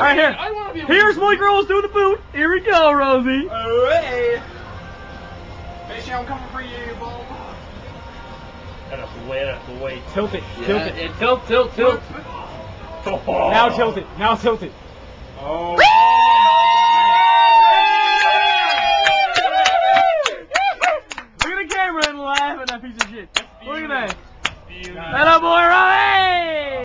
All right, here. I want to be Here's my girls doing the boot. Here we go, Rosie. All right. Bitch, I'm coming for you, ball. That up away, that away. Tilt it, tilt it. Yeah, tilt, tilt, tilt. Oh. Now tilt it, now tilt it. Oh. Look at the camera and laugh at that piece of shit. Look at that. That up boy, right?